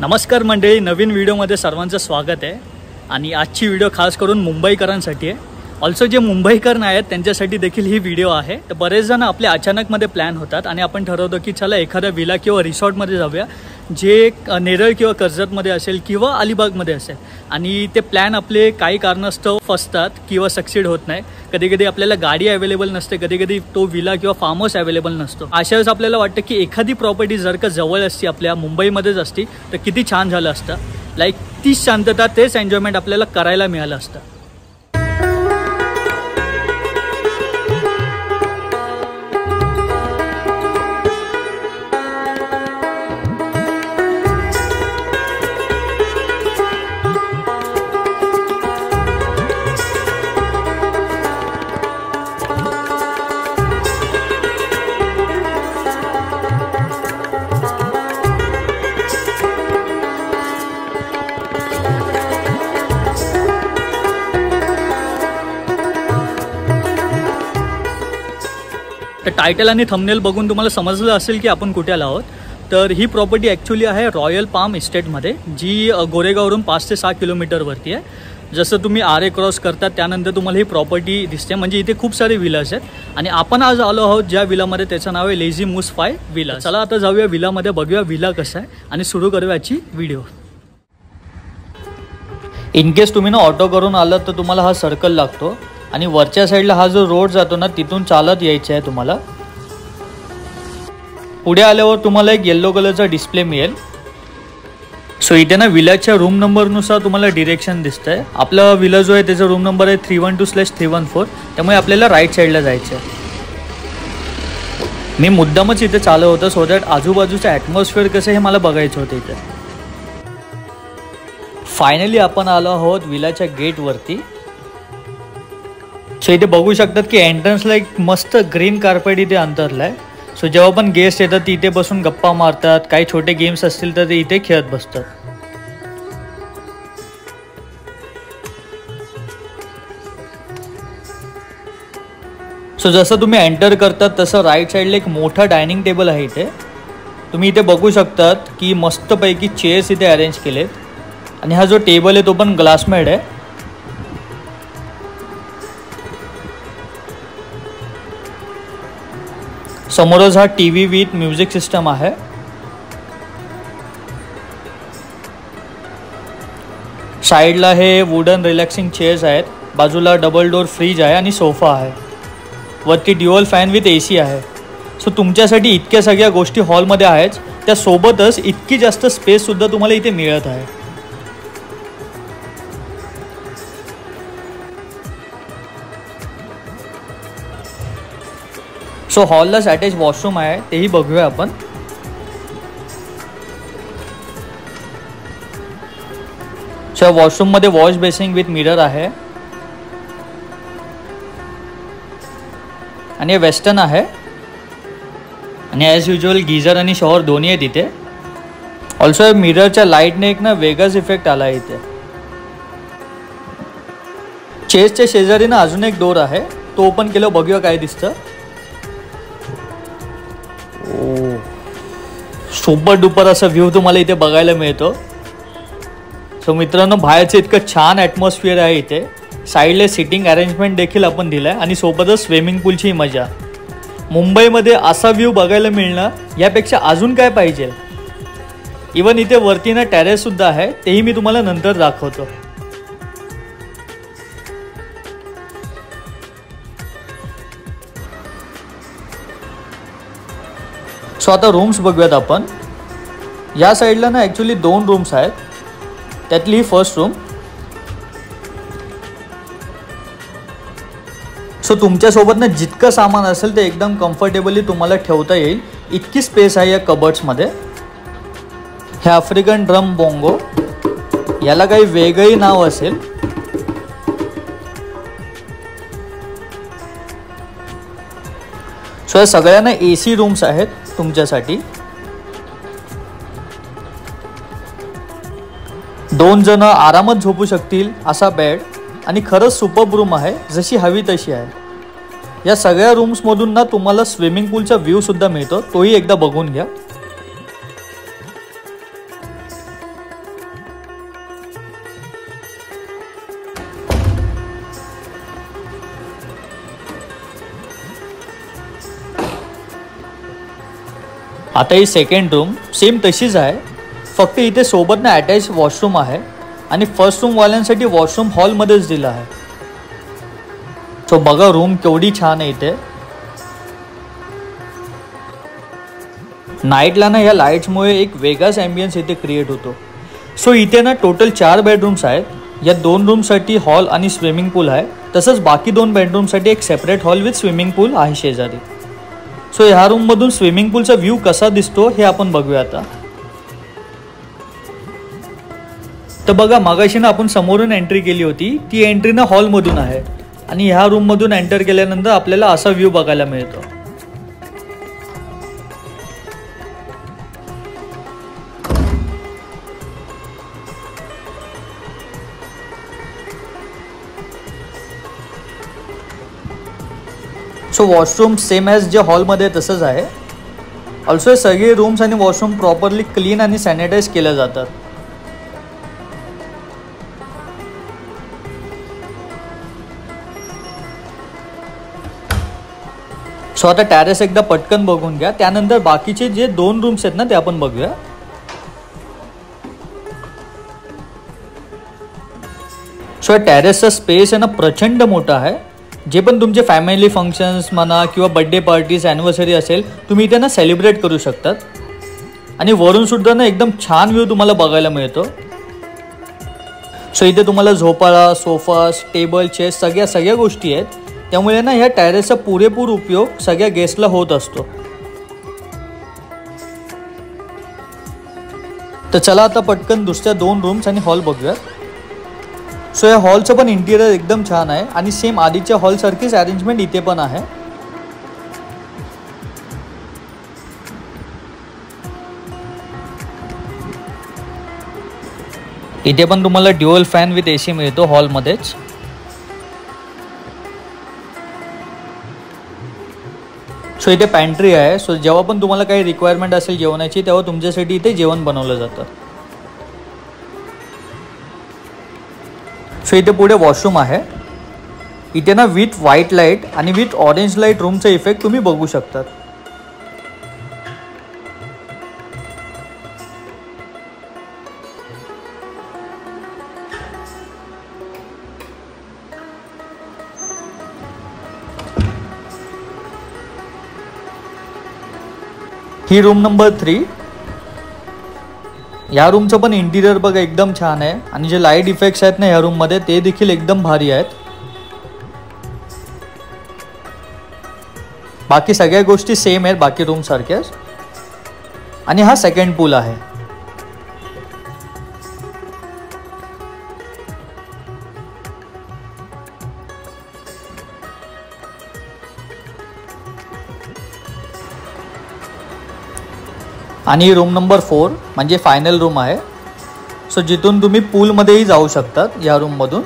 नमस्कार मंडळी नवीन व्हिडिओमध्ये सर्वांचं स्वागत आहे. आणि आजची व्हिडिओ खास करून मुंबईकरांसाठी आहे. ऑल्सो जे मुंबईकर नाही आहेत त्यांच्यासाठी देखील ही व्हिडिओ आहे. तर बरेच जण आपले अचानकमध्ये प्लॅन होतात आणि आपण ठरवतो की चला एखाद्या विला किंवा रिसॉर्टमध्ये जाऊया जे नेरळ किंवा कर्जतमध्ये असेल किंवा अलिबागमध्ये असेल. आणि ते प्लॅन आपले काही कारणास्तव फसतात किंवा सक्सीड होत नाही. कधी कधी आपल्याला गाडी अवेलेबल नसते कधी कधी तो विला किंवा फार्म हाऊस अवेलेबल नसतो. अशा वेळेस आपल्याला वाटतं की एखादी प्रॉपर्टी जर का जवळ असती आपल्या मुंबईमध्येच असती तर किती छान झालं असतं. लाईक तीच शांतता तेच एन्जॉयमेंट आपल्याला करायला मिळालं असतं. टायटल आणि थंबनेल बघून तुम्हाला समजलं असेल की आपण कुठे आलो आहोत. तर ही प्रॉपर्टी ॲक्च्युली आहे रॉयल पाम इस्टेटमध्ये जी गोरेगाववरून पाच ते सहा किलोमीटरवरती आहे. जसं तुम्ही आरे क्रॉस करतात त्यानंतर तुम्हाला ही प्रॉपर्टी दिसते. म्हणजे इथे खूप सारे विलास आहेत. आणि आपण आज आलो आहोत ज्या विलामध्ये त्याचं नाव आहे लेझी मूस फाय विला चला आता जाऊया विलामध्ये बघूया विला कसं आहे आणि सुरू करूया याची व्हिडिओ इन केस तुम्ही ना ऑटो करून आलात तर तुम्हाला हा सर्कल लागतो. आणि वरच्या साईडला हा जो रोड जातो ना तिथून चालत यायचं आहे तुम्हाला. पुढे आल्यावर तुम्हाला एक येल्लो कलरचा डिस्प्ले मिळेल. सो इथे ना विलाच्या रूम नंबरनुसार तुम्हाला डिरेक्शन दिसतंय. आपला विला जो आहे त्याचा रूम नंबर आहे three one two slash three one four त्यामुळे आपल्याला राईट साईडला जायचं आहे. मी मुद्दामच इथे चालू होतं सो दॅट आजूबाजूचं ॲटमॉस्फिअर कसं हे मला बघायचं होतं इथे. फायनली आपण आलो आहोत विलाच्या गेटवरती सो इथे बघू शकतात की एंट्रन्सला एक मस्त ग्रीन कार्पेट इथे अंतरलं आहे. सो जेव्हा पण गेस्ट येतात ते इथे बसून गप्पा मारतात. काही छोटे गेम्स असतील तर ते इथे खेळत बसतात. सो जसं तुम्ही एंटर करतात तसं राईट साईडला एक मोठा डायनिंग टेबल आहे इथे. तुम्ही इथे बघू शकतात की मस्तपैकी चेअर्स इथे अरेंज केलेत. आणि हा जो टेबल आहे तो पण ग्लासमेड आहे. समोरच हा T V with music system आहे. साईडला हे वुडन रिलॅक्सिंग चेअर्स आहेत. बाजूला डबल डोअर फ्रीज आहे आणि सोफा आहे. वरती dual fan with A C आहे. सो तुमच्यासाठी इतक्या सगळ्या गोष्टी हॉलमध्ये आहेत. त्यासोबतच इतकी जास्त स्पेससुद्धा तुम्हाला इथे मिळत आहे. सो हॉललाच अटॅच वॉशरूम आहे. तेही बघूया आपण. सो वॉशरूममध्ये वॉश बेसिंग विथ मिरर आहे. आणि हे वेस्टर्न आहे. आणि ॲज युजल गिझर आणि शॉवर दोन्ही आहेत इथे. ऑल्सो मिररच्या लाईटने एक ना वेगळाच इफेक्ट आला आहे इथे चेसच्या शेजारी ना अजून एक डोर आहे. तो ओपन केलं बघूया काय दिसतं. सुपर डुपर असा व्ह्यू तुम्हाला इथे बघायला मिळतो. सो मित्रांनो बाहेरचं इतकं छान ॲटमॉस्फिअर आहे इथे. साईडला सिटिंग अरेंजमेंट देखील आपण दिलं आहे आणि सोबतच स्विमिंग पूलची मजा. मुंबईमध्ये असा व्ह्यू बघायला मिळणं यापेक्षा अजून काय पाहिजे? इवन इथे वरती ना टेरेससुद्धा आहे तेही मी तुम्हाला नंतर दाखवतो. सो आता रूम्स बघूयात आपण. या साईडला ना ॲक्च्युली दोन रूम्स आहेत. त्यातली ही फर्स्ट रूम सो तुमच्यासोबत ना जितकं सामान असेल ते एकदम कम्फर्टेबली तुम्हाला ठेवता येईल. इतकी स्पेस आहे या कबर्ड्समध्ये हे आफ्रिकन ड्रम बोंगो याला काही वेगळी नाव असेल. सो या सगळ्यांना ए सी रूम्स आहेत. तुमच्यासाठी. दोन जण आरामात झोपू शकतील असा बेड आणि खरंच सुपर रूम आहे जशी हवी तशी आहे. या सगळ्या रूम्समधून ना तुम्हाला स्विमिंग पूलचा व्ह्यूसुद्धा मिळतो तोही एकदा बघून घ्या. आता ही सेकंड रूम सेम तशीच आहे. फक्त इथे सोबत ना अटॅच वॉशरूम आहे आणि फर्स्ट रूमवाल्यांसाठी वॉशरूम हॉलमध्येच दिलं आहे. सो बघा रूम केवढी छान आहे इथे. नाईटला ना ह्या लाईट्समुळे एक वेगळाच ॲम्बियन्स इथे क्रिएट होतो. सो इथे ना टोटल चार बेडरूम्स आहेत. या दोन रूमसाठी हॉल आणि स्विमिंग पूल आहे. तसंच बाकी दोन बेडरूमसाठी एक separate hall with swimming pool आहे शेजारी. सो ह्या रूममधून स्विमिंग पूलचा व्ह्यू कसा दिसतो हे आपण बघूया आता. तर बघा मागाशी ना आपण समोरून एंट्री केली होती. ती एंट्री ना हॉलमधून आहे. आणि ह्या रूममधून एंटर केल्यानंतर आपल्याला असा व्ह्यू बघायला मिळतो. सो वॉशरूम सेम ॲज जे हॉलमध्ये तसंच आहे. ऑल्सो हे सगळे रूम्स आणि वॉशरूम प्रॉपरली क्लीन आणि सॅनिटाईज केल्या जातात. सो आता टॅरेस एकदा पटकन बघून घ्या. त्यानंतर बाकीचे जे दोन रूम्स आहेत ना ते आपण बघूया. सो टॅरेसचा स्पेस आहे ना प्रचंड मोठा आहे. जे पण तुमचे फॅमिली फंक्शन्स म्हणा किंवा बड्डे पार्टीज ॲनिव्हर्सरी असेल तुम्ही इथे ना सेलिब्रेट करू शकतात. आणि वरून सुद्धा ना एकदम छान व्ह्यू तुम्हाला बघायला मिळतो. सो इथे तुम्हाला झोपाळा सोफास टेबल चेस सगळ्या सगळ्या गोष्टी आहेत. त्यामुळे ना ह्या टॅरेसचा पुरेपूर उपयोग सगळ्या गेस्टला होत असतो. तर चला आता पटकन दुसऱ्या दोन रूम्स आणि हॉल बघूयात. सो या हॉलचं पण इंटिरियर एकदम छान आहे. आणि सेम आधीच्या हॉलसारखीच अरेंजमेंट इथे पण आहे. इथे पण तुम्हाला dual fan with A C मिळतो हॉलमध्येच सो इथे पॅन्ट्री आहे. सो जेव्हा पण तुम्हाला काही रिक्वायरमेंट असेल जेवणाची तेव्हा तुमच्यासाठी इथे जेवण बनवलं जातं. सो इथे पुढे वॉशरूम आहे. इथे ना विथ व्हाईट लाइट आणि विथ ऑरेंज लाइट रूमचा इफेक्ट तुम्ही बघू शकतात. ही रूम नंबर थ्री या रूमचं पण इंटिरियर बघा एकदम छान आहे. आणि जे लाइट इफेक्ट्स आहेत ना या रूममध्ये ते देखील एकदम भारी आहेत. बाकी सगळ्या गोष्टी सेम आहेत बाकी रूमसारख्याच आणि हा सेकंड पूल आहे. आणि रूम नंबर फोर म्हणजे फायनल रूम आहे. सो जिथून तुम्ही पूलमध्येही जाऊ शकतात या रूममधून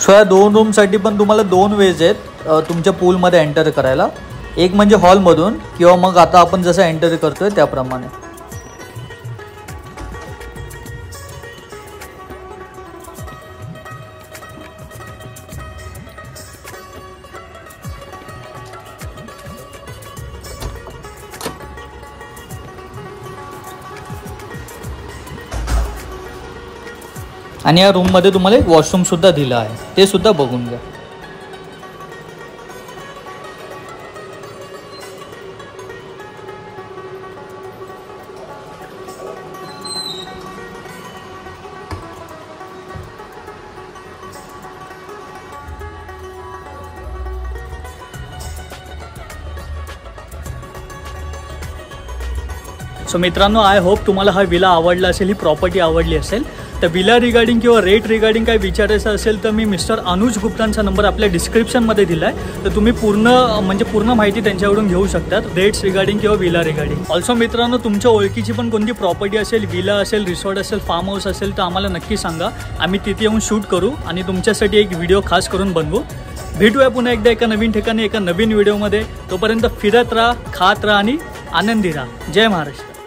सो या दोन रूमसाठी पण तुम्हाला दोन वेज आहेत तुमच्या पूलमध्ये एंटर करायला. एक म्हणजे हॉलमधून किंवा मग आता आपण जसं एंटर करतोय त्याप्रमाणे. आणि या रूममध्ये तुम्हाला एक वॉशरूम सुद्धा दिलं आहे. ते सुद्धा बघून घ्या. सो मित्रांनो आय होप तुम्हाला हा विला आवडला असेल ही प्रॉपर्टी आवडली असेल. तर विला रिगार्डिंग किंवा रेट रिगार्डिंग काय विचारायचं असेल तर मी मिस्टर अनुज गुप्तांचा नंबर आपल्या डिस्क्रिप्शनमध्ये दिला आहे तर तुम्ही पूर्ण म्हणजे पूर्ण माहिती त्यांच्याकडून घेऊ शकतात. रेट्स रिगार्डिंग किंवा विला रिगार्डिंग ऑल्सो मित्रांनो तुमच्या ओळखीची पण कोणती प्रॉपर्टी असेल विला असेल रिसॉर्ट असेल फार्म हाऊस असेल तर आम्हाला नक्की सांगा. आम्ही तिथे येऊन शूट करू आणि तुमच्यासाठी एक व्हिडिओ खास करून बनवू. भेटूया पुन्हा एकदा एका नवीन ठिकाणी एका नवीन व्हिडिओमध्ये तोपर्यंत फिरत राहा खात राहा आणि आनंदी राहा. जय महाराष्ट्र.